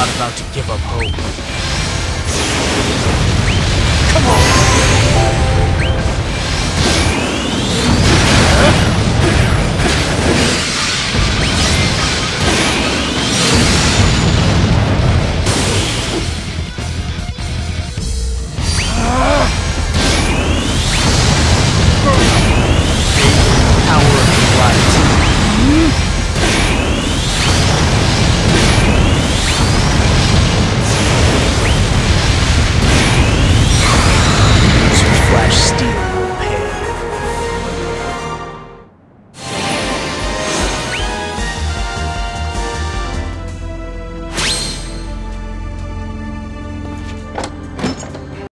not about to give up hope.